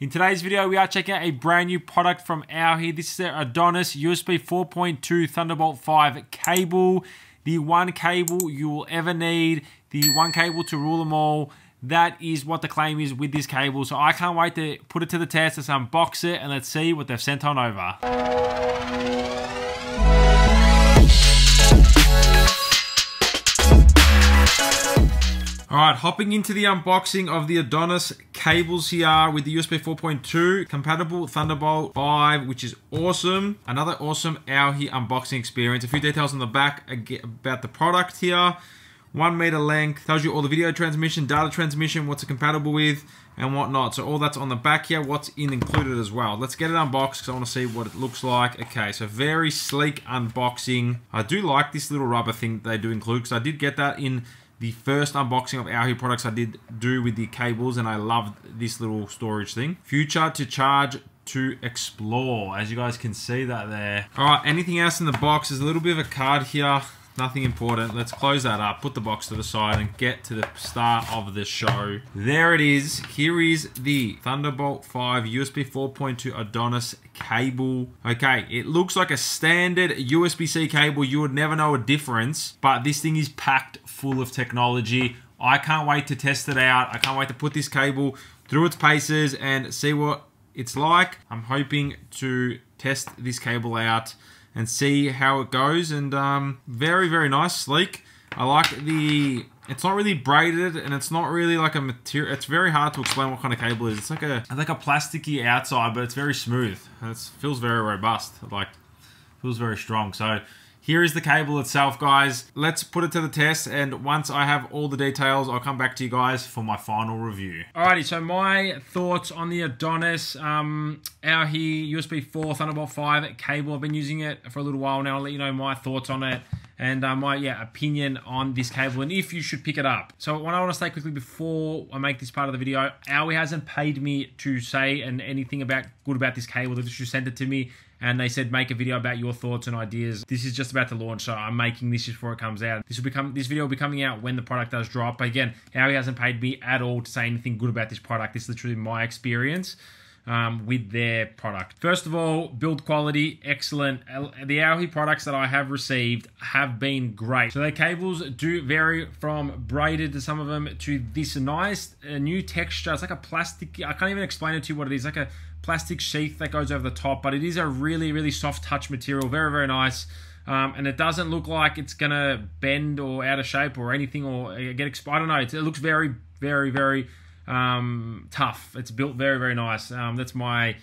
In today's video, we are checking out a brand new product from AoHi. This is their Adonis USB 4.2 Thunderbolt 5 cable. The one cable you will ever need, the one cable to rule them all. That is what the claim is with this cable. So I can't wait to put it to the test. Let's unbox it and let's see what they've sent on over. Alright, hopping into the unboxing of the Adonis cables here with the USB 4.2 compatible Thunderbolt 5, which is awesome. Another awesome AoHi unboxing experience. A few details on the back about the product here. One meter length, tells you all the video transmission, data transmission, what's it compatible with, and whatnot. So all that's on the back here, what's in included as well. Let's get it unboxed because I want to see what it looks like. Okay, so very sleek unboxing. I do like this little rubber thing they do include because I did get that in the first unboxing of AoHi products I did do with the cables and I loved this little storage thing. Future to charge to explore, as you guys can see that there. All right, anything else in the box? There's a little bit of a card here nothing important. Let's close that up, put the box to the side, and get to the start of the show. There it is. Here is the Thunderbolt 5 USB 4.2 Adonis cable. Okay, it looks like a standard USB-C cable. You would never know a difference, but this thing is packed full of technology. I can't wait to test it out. I can't wait to put this cable through its paces and see what it's like. I'm hoping to test this cable out and see how it goes. And um, very, very nice, sleek. I like the... It's not really braided, and it's not really like a material. It's very hard to explain what kind of cable it is. It's like a like a plasticky outside, but it's very smooth. It feels very robust. Like feels very strong. So here is the cable itself, guys. Let's put it to the test, and once I have all the details, I'll come back to you guys for my final review. Alrighty, so my thoughts on the Adonis um, AoHi USB 4 Thunderbolt 5 cable. I've been using it for a little while now. I'll let you know my thoughts on it and uh, my yeah opinion on this cable and if you should pick it up. So what I want to say quickly before I make this part of the video, AoHi hasn't paid me to say and anything about good about this cable. They just sent it to me and they said make a video about your thoughts and ideas. This is just about to launch, so I'm making this before it comes out. This will become this video will be coming out when the product does drop. But again, AoHi hasn't paid me at all to say anything good about this product. This is literally my experience. Um, with their product. First of all, build quality, excellent. The AoHi products that I have received have been great. So their cables do vary from braided to some of them to this nice uh, new texture. It's like a plastic, I can't even explain it to you what it is. Like a plastic sheath that goes over the top, but it is a really, really soft touch material. Very, very nice. Um, and it doesn't look like it's going to bend or out of shape or anything or uh, get expired. I don't know. It looks very, very, very um, tough. It's built very, very nice. Um, that's my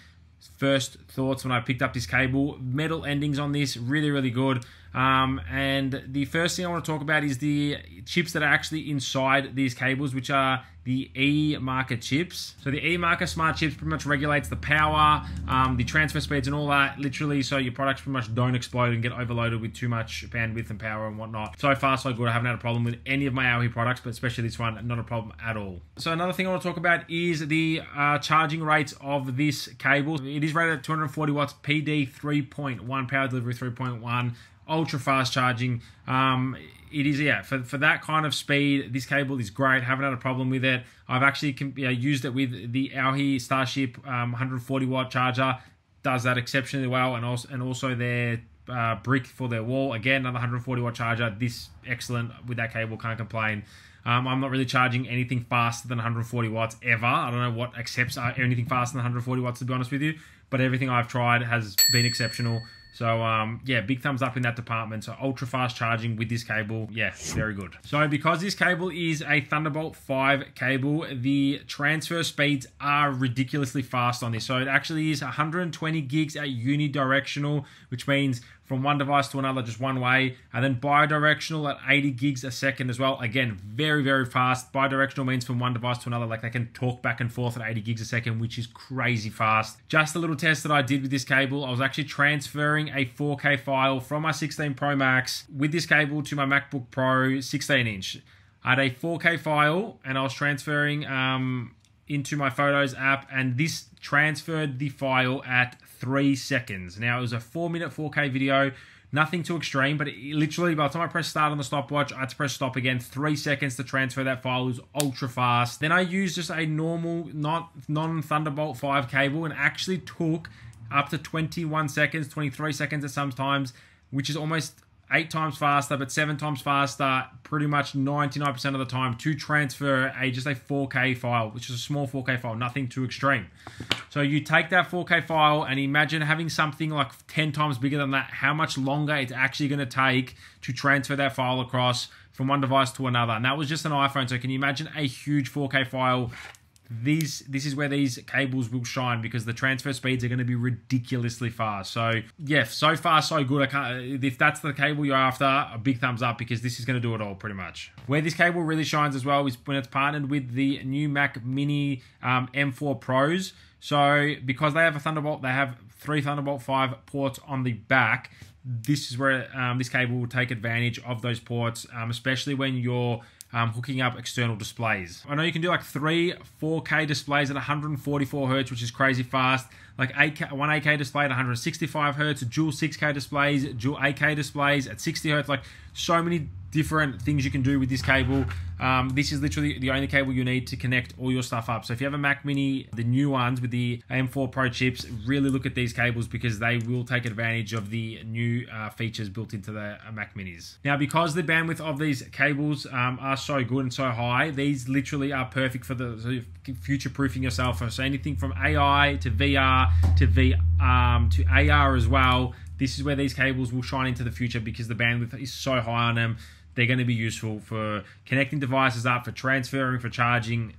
first thoughts when I picked up this cable. Metal endings on this, really, really good. Um, and the first thing I want to talk about is the chips that are actually inside these cables, which are the E-Marker chips. So the E-Marker smart chips pretty much regulates the power, um, the transfer speeds and all that, literally, so your products pretty much don't explode and get overloaded with too much bandwidth and power and whatnot. So far, so good. I haven't had a problem with any of my AoHi products, but especially this one, not a problem at all. So another thing I want to talk about is the uh, charging rates of this cable. It is rated at 240 watts, PD 3.1, power delivery 3.1, ultra fast charging. Um, it is yeah for, for that kind of speed this cable is great haven't had a problem with it i've actually used it with the AoHi starship um, 140 watt charger does that exceptionally well and also and also their uh, brick for their wall again another 140 watt charger this excellent with that cable can't complain um, I'm not really charging anything faster than 140 watts ever. I don't know what accepts uh, anything faster than 140 watts to be honest with you, but everything I've tried has been exceptional. So um, yeah, big thumbs up in that department. So ultra fast charging with this cable, yeah, very good. So because this cable is a Thunderbolt 5 cable, the transfer speeds are ridiculously fast on this. So it actually is 120 gigs at unidirectional, which means from one device to another just one way and then bidirectional at 80 gigs a second as well again very very fast bidirectional means from one device to another like they can talk back and forth at 80 gigs a second which is crazy fast just a little test that i did with this cable i was actually transferring a 4k file from my 16 pro max with this cable to my macbook pro 16 inch i had a 4k file and i was transferring um, into my photos app and this transferred the file at three seconds. Now, it was a four minute 4K video. Nothing too extreme, but it, literally by the time I pressed start on the stopwatch, I had to press stop again. Three seconds to transfer that file. It was ultra fast. Then I used just a normal, not non-Thunderbolt 5 cable and actually took up to 21 seconds, 23 seconds at some times, which is almost eight times faster, but seven times faster, pretty much 99% of the time to transfer a just a 4K file, which is a small 4K file, nothing too extreme. So you take that 4K file and imagine having something like 10 times bigger than that, how much longer it's actually going to take to transfer that file across from one device to another. And that was just an iPhone. So can you imagine a huge 4K file these this is where these cables will shine because the transfer speeds are going to be ridiculously fast. So yeah, so far so good. I can't, if that's the cable you're after, a big thumbs up because this is going to do it all pretty much. Where this cable really shines as well is when it's partnered with the new Mac Mini um, M4 Pros. So because they have a Thunderbolt, they have three Thunderbolt 5 ports on the back. This is where um, this cable will take advantage of those ports, um, especially when you're um, hooking up external displays. I know you can do like three 4K displays at 144 hertz, which is crazy fast. Like 8K, one 8K display at 165 hertz, dual 6K displays, dual 8K displays at 60 hertz. Like so many different things you can do with this cable. Um, this is literally the only cable you need to connect all your stuff up. So if you have a Mac Mini, the new ones with the M4 Pro chips, really look at these cables because they will take advantage of the new uh, features built into the uh, Mac Minis. Now, because the bandwidth of these cables um, are so good and so high, these literally are perfect for the future-proofing yourself. So anything from AI to VR to V um, to AR as well. This is where these cables will shine into the future because the bandwidth is so high on them they're going to be useful for connecting devices up, for transferring, for charging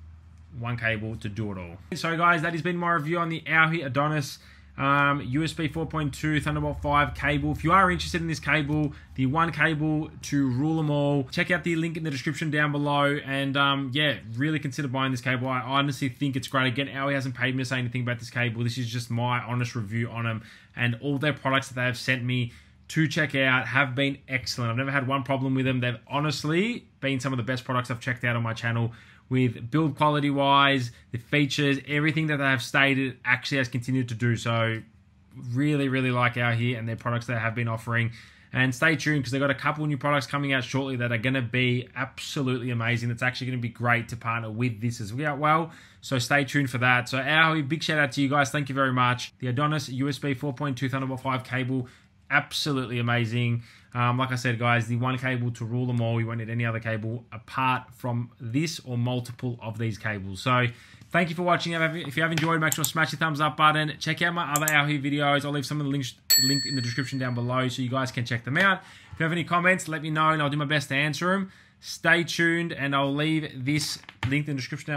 one cable to do it all. So guys, that has been my review on the AOHI Adonis um, USB 4.2 Thunderbolt 5 cable. If you are interested in this cable, the one cable to rule them all, check out the link in the description down below. And um, yeah, really consider buying this cable. I honestly think it's great. Again, AOHI hasn't paid me to say anything about this cable. This is just my honest review on them and all their products that they have sent me to check out have been excellent. I've never had one problem with them. They've honestly been some of the best products I've checked out on my channel with build quality wise, the features, everything that they have stated actually has continued to do so. Really, really like AOHI and their products they have been offering. And stay tuned because they've got a couple new products coming out shortly that are going to be absolutely amazing. It's actually going to be great to partner with this as well. So stay tuned for that. So, AOHI, big shout out to you guys. Thank you very much. The Adonis USB 4.2 Thunderbolt 5 cable absolutely amazing. Um, like I said, guys, the one cable to rule them all. You won't need any other cable apart from this or multiple of these cables. So thank you for watching. If you have enjoyed, make sure to smash the thumbs up button. Check out my other AOHI videos. I'll leave some of the links linked in the description down below so you guys can check them out. If you have any comments, let me know and I'll do my best to answer them. Stay tuned and I'll leave this link in the description down below.